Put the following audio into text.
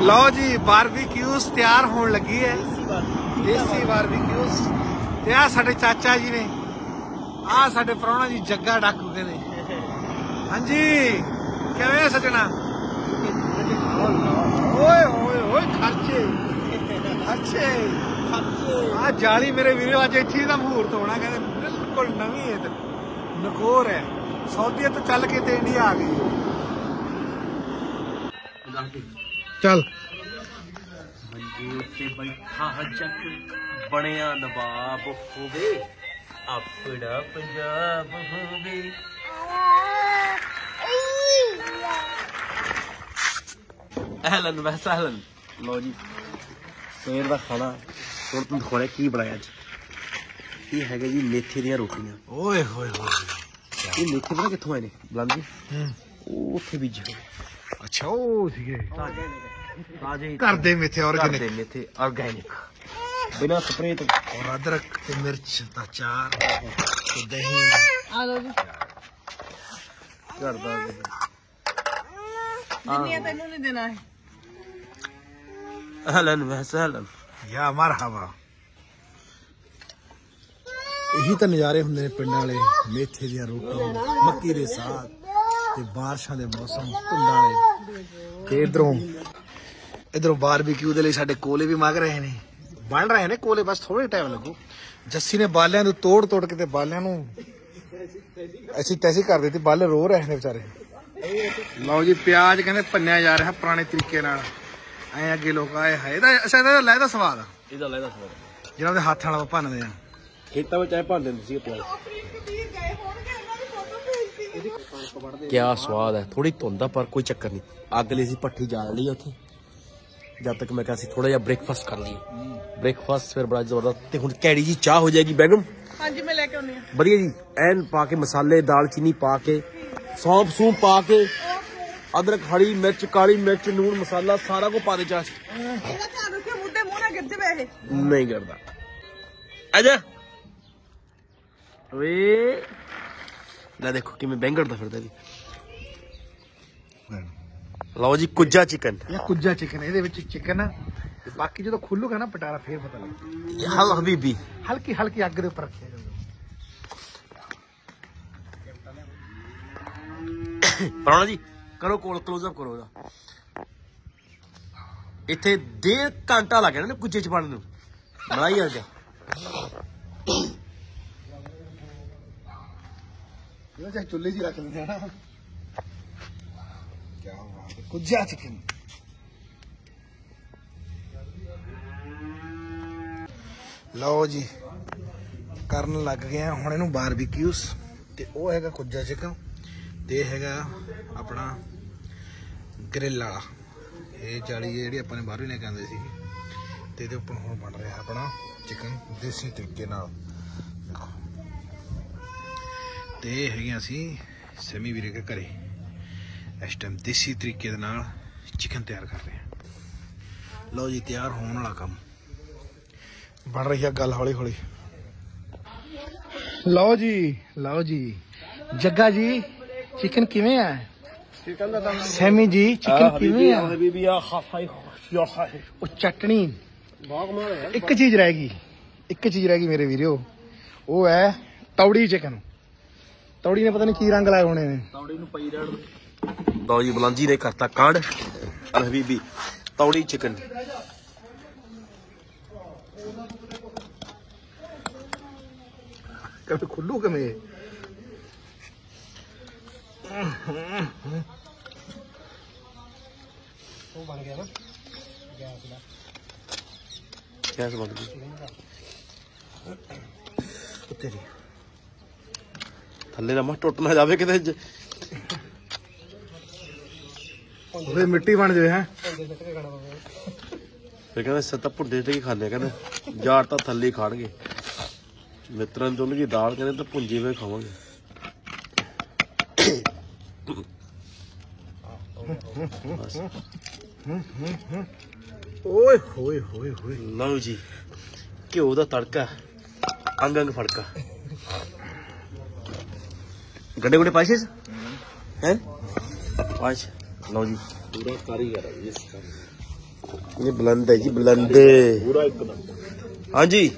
ਲਓ ਜੀ ਬਾਰਬੀਕਿਊਸ ਤਿਆਰ ਹੋਣ ਲੱਗੀ ਹੈ। ਦੇਸੀ ਬਾਰਬੀਕਿਊਸ ਤੇ ਆ ਸਾਡੇ ਚਾਚਾ ਜੀ ਨੇ। ਆ ਸਾਡੇ ਪ੍ਰਾਹੁਣਾ ਜੀ ਜੱਗਾ ਡਾਕੂ ਕਹਿੰਦੇ ਹਾਂਜੀ, ਕਿਵੇਂ ਸਜਣਾ? ਓਏ ਹੋਏ ਹੋਏ ਖਰਚੇ। ਖਰਚੇ। ਆ ਜਾਲੀ ਮੇਰੇ ਵੀਰੋ, ਅੱਜ ਇੱਥੇ ਦਾ ਮਹੂਰਤ ਹੋਣਾ ਕਹਿੰਦੇ, ਬਿਲਕੁਲ ਨਵੀਂ ਹੈ ਤੇ ਨਕੋਰ ਹੈ। ਸਾਊਦੀਆ ਤੋਂ ਚੱਲ ਕੇ ਤੇ ਇੰਡੀਆ ਆ ਗਈ। ਚੱਲ। ਮੰਜੇ ਉੱਤੇ ਬੈਠਾ ਹਜਕ ਬਣਿਆ ਨਵਾਬ ਹੋਵੇ ਆਪਣਾ ਪੰਜਾਬ ਹੋਵੇ। ਅਹਲਨ ਵ ਸਹਲਨ ਲੋ ਜੀ ਸਵੇਰ ਦਾ ਖਾਣਾ। ਹੁਣ ਤੁਹਾਨੂੰ ਦਿਖਾਉਣਾ ਕੀ ਬਣਾਇਆ ਅੱਜ। ਇਹ ਹੈਗਾ ਜੀ ਮੇਥੇ ਦੀਆਂ ਰੋਟੀਆਂ। ਓਏ ਹੋਏ ਹੋਏ ਇਹ ਮੇਥੇ ਪਤਾ ਕਿੱਥੋਂ ਆਏ ਨੇ? ਬਲੰਦੀ ਹੂੰ। ਉਹ ਉੱਥੇ ਬੀਜੇ ਅੱਛਾ ਉਹ ਸੀਗੇ। ਤਾਜ਼ੇ ਘਰ ਦੇ ਮਿੱਥੇ ਘਰ ਆਰਗੈਨਿਕ ਦੇ ਮੇਥੇ ਆਰਗੈਨਿਕ ਬਿਨਾਂ ਸਪਰੇਅ ਤੋਂ। ਔਰ ਅਦਰਕ ਤੇ ਮਿਰਚ ਦਾ ਚਾਰ। ਤੇ ਦਹੀਂ। ਆ ਲੋ ਜੀ। ਘਰ ਦਾ ਜਿੰਨੀਆਂ ਤੈਨੂੰ ਨਹੀਂ ਦੇਣਾ ਹੈ ਅਹਲਨ ਵ ਸਹਲਨ। ਯਾ ਮਰਹਬਾ। ਇਹੀ ਤਾਂ ਨਜ਼ਾਰੇ ਹੁੰਦੇ ਨੇ ਪਿੰਡਾਂ ਵਾਲੇ ਮੇਥੇ ਦੀਆਂ ਰੋਟੀਆਂ ਮੱਕੀ ਦੇ ਸਾਗ ਤੇ ਬਾਰਿਸ਼ਾਂ ਦੇ ਮੌਸਮ ਧੁੰਦਾਂ ਵਾਲੇ। ਤੇ ਇਧਰੋਂ ਇਧਰੋਂ ਬਾਰਬੀਕਿਊ ਦੇ ਲਈ ਸਾਡੇ ਕੋਲੇ ਵੀ ਮੰਗ ਰਹੇ ਨੇ। ਬਣ ਰਹੇ ਨੇ ਕੋਲੇ ਬਸ ਥੋੜੇ ਟਾਈਮ ਲੱਗੂ। ਜੱਸੀ ਨੇ ਬਾਲਿਆਂ ਨੂੰ ਤੋੜ ਤੋੜ ਕੇ ਤੇ ਬਾਲਿਆਂ ਨੂੰ ਐਸੀ ਤੈਸੀ ਕਰ ਦਿੱਤੀ ਬਾਲੇ ਰੋ ਰਹੇ ਨੇ ਵਿਚਾਰੇ। ਲਓ ਜੀ ਪਿਆਜ਼ ਕਹਿੰਦੇ ਭੰਨਿਆ ਜਾ ਰਿਹਾ ਪੁਰਾਣੇ ਤਰੀਕੇ ਨਾਲ। ਐ ਅੱਗੇ ਲੋਕ ਆਏ ਹਾਏ ਇਹਦਾ ਅੱਛਾ ਇਹਦਾ ਲੈ ਦਾ ਸਵਾਦ ਆ। ਇਹਦਾ ਲੈਦਾ ਸਵਾਦ। ਜਿਹਨਾਂ ਦੇ ਹੱਥ ਨਾਲ ਭੰਨਦੇ ਆ। ਖੇਤਾਂ ਵਿੱਚ ਐ ਭੰਨ ਦਿੰਦੇ ਸੀ ਪਿਆਜ਼। ਕੀ ਸਵਾਦ ਹੈ ਥੋੜੀ ਧੁੰਦ ਆ ਪਰ ਕੋਈ ਚੱਕਰ ਨਹੀਂ। ਅੱਗ ਲਈ ਸੀ ਪੱਠੀ ਜਾਲ ਲਈ ਉੱਥੇ। ਜਦ ਤੱਕ ਮੈਂ ਕਿਹਾ ਸੀ ਥੋੜਾ ਜਿਹਾ ਬ੍ਰੇਕਫਾਸਟ ਕਰ ਲਈਏ। ਬ੍ਰੇਕਫਾਸਟ ਫਿਰ ਬੜਾ ਜ਼ਬਰਦਸਤ ਤੇ ਹੁਣ ਕੈੜੀ ਜੀ ਚਾਹ ਹੋ ਜਾਏਗੀ ਬੈਗਮ? ਹਾਂਜੀ ਮੈਂ ਲੈ ਕੇ ਆਉਣੀ ਆ ਵਧੀਆ ਜੀ ਐਨ ਪਾ ਕੇ ਮਸਾਲੇ ਦਾਲਚੀਨੀ ਪਾ ਕੇ ਸੌਂਫ ਸੂਪ ਪਾ ਕੇ ਅਦਰਕ ਹਰੀ ਮਿਰਚ ਕਾਲੀ ਮਿਰਚ ਨੂਣ ਮਸਾਲਾ ਸਾਰਾ ਕੁਝ ਪਾ ਦੇ ਚਾਹ 'ਚ। ਇਹਦਾ ਧਿਆਨ ਰੱਖਿਓ ਮੁੱਦੇ ਮੂੰਹ ਨਾ ਗਿਰ ਜਾਵੇ ਇਹ। ਨਹੀਂ ਕਰਦਾ ਆਜਾ ਵੇ ਲੈ ਦੇਖੋ ਕਿਵੇਂ ਬੈਂਗੜ ਦਾ ਫਿਰਦਾ ਜੀ। ਲਓ ਜੀ ਕੁੱਜਾ ਚਿਕਨ ਇਹ ਕੁੱਜਾ ਚਿਕਨ ਇਹਦੇ ਵਿੱਚ ਚਿਕਨ ਆ। ਤੇ ਬਾਕੀ ਜਦੋਂ ਖੁੱਲੂਗਾ ਨਾ ਪਟਾਰਾ ਫੇਰ ਪਤਾ ਲੱਗੂ। ਹਲ ਹਬੀਬੀ। ਹਲਕੀ ਹਲਕੀ ਅੱਗ ਦੇ ਉੱਪਰ ਰੱਖਿਆ ਜਾਂਦਾ ਪਰੋਣਾ ਜੀ ਕਰੋ ਕੋਲ ক্লোਜ਼ ਅਪ ਕਰੋ ਉਹਦਾ। ਇੱਥੇ ਡੇਢ ਘੰਟਾ ਲੱਗ ਜਾਣਾ ਨਾ ਕੁੱਜੇ ਚ ਬਣਨ ਨੂੰ। ਮਲਾਈ ਆ ਗਿਆ ਇਹ ਚਾਹੇ ਚੁੱਲ੍ਹੇ 'ਚ ਰੱਖ ਲੈਂਦੇ ਆ ਬਾਤ ਚਿਕਨ ਲਓ ਜੀ, ਕਰਨ ਲੱਗ ਗਏ ਆ, ਹੁਣ ਇਹਨੂੰ ਬਾਰਬੀਕਿਊਸ ਤੇ ਉਹ ਹੈਗਾ ਕੁੱਜਾ ਚਿਕਨ, ਤੇ ਇਹ ਹੈਗਾ ਆਪਣਾ ਗ੍ਰਿਲ ਵਾਲਾ। ਇਹ ਚਾਲੀ ਹੈ ਜਿਹੜੀ ਆਪਾਂ ਨੇ ਬਾਹਰੋਂ ਹੀ ਲੈ ਕੇ ਆਂਦੇ ਸੀ। ਤੇ ਇਹਦੇ ਉੱਪਰ ਹੁਣ ਬਣ ਰਿਹਾ ਆਪਣਾ ਚਿਕਨ ਦੇਸੀ ਤਰੀਕੇ ਨਾਲ। ਦੇਖੋ। ਤੇ ਇਹ ਹੈਗੀਆਂ ਅਸੀਂ ਸੈਮੀ ਵੀਰੇ ਦੇ ਘਰੇ। ਇਸ ਟਾਈਮ ਦੇਸੀ ਤਰੀਕੇ ਦੇ ਨਾਲ ਚਿਕਨ ਤਿਆਰ ਕਰ ਰਹੇ ਹਾਂ। ਲਓ ਜੀ ਤਿਆਰ ਹੋਣ ਵਾਲਾ ਕੰਮ। ਬਣ ਰਹੀ ਹੈ ਗੱਲ ਹੌਲੀ ਹੌਲੀ ਲਓ ਜੀ ਲਓ ਜੀ। ਜੱਗਾ ਜੀ ਚਿਕਨ ਕਿਵੇਂ ਆ? ਚਿਕਨ ਦਾ ਤਾਂ ਸੈਮੀ ਜੀ ਚਿਕਨ ਕਿਵੇਂ ਆ? ਹਬੀਬੀ ਆ ਹਾਈ ਹਾਈ ਉਹ ਚਟਣੀ। ਬਾਗ ਮਾਰ ਹੈ ਇੱਕ ਚੀਜ਼ ਰਹਿ ਗਈ। ਇੱਕ ਚੀਜ਼ ਰਹਿ ਗਈ ਮੇਰੇ ਵੀਰੋ। ਉਹ ਹੈ ਤੌੜੀ ਚਿਕਨ ਤੌੜੀ ਨੇ ਪਤਾ ਨਹੀਂ ਕੀ ਰੰਗ ਲਾਏ ਹੋਣੇ ਨੇ। ਤੌੜੀ ਨੂੰ ਪਈ ਰਹਿਣ ਲਓ ਜੀ ਬਲਾਂਜੀ ਨੇ ਕਰਤਾ ਕਾਂਡ। ਅਲ ਹਬੀਬੀ ਤੌੜੀ ਚਿਕਨ ਕਦੇ ਖੁੱਲੂ ਕਿਵੇਂ? ਉਹ ਬਣ ਗਿਆ ਨਾ। ਗੈਸ ਦਾ। ਕਿਆ ਸਮਝ ਗਈ। ਤੇਰੀ ਥੱਲੇ ਨਾ ਮਾ ਟੁੱਟ ਨਾ ਜਾਵੇ ਕਿਤੇ। ਉਹਦੇ ਮਿੱਟੀ ਬਣ ਜਾਵੇ ਹੈ। ਫਿਰ ਕਹਿੰਦੇ ਸੱਤਾ ਭੁੱਡੇ ਤੇ ਖਾਂਦੇ ਆ ਕਹਿੰਦੇ ਜਾੜ ਤਾਂ ਥੱਲੇ ਹੀ ਖਾਣਗੇ। ਮਿੱਤਰਾਂ ਚੁੱਲ ਗਈ ਦਾਲ ਕਹਿੰਦੇ ਤਾਂ ਭੁੰਜੀ ਵੇ ਖਾਵਾਂਗੇ। ਬਸ ਓਏ ਹੋਏ ਹੋਏ ਹੋਏ। ਲਓ ਜੀ ਘਿਓ ਦਾ ਤੜਕਾ ਅੰਗ ਅੰਗ ਫੜਕਾ। ਗੰਡੇ ਗੁੰਡੇ ਪਾਈਸੇ ਹੈ? ਪਾਈਸ ਲਓ ਜੀ। ਪੂਰਾ ਕਾਰੀਗਰ ਹੈ ਇਸ ਕੰਮ ਇਹ ਬਲੰਦ ਹੈ ਜੀ ਬਲੰਦ। ਪੂਰਾ ਇੱਕਦਮ ਹਾਂਜੀ।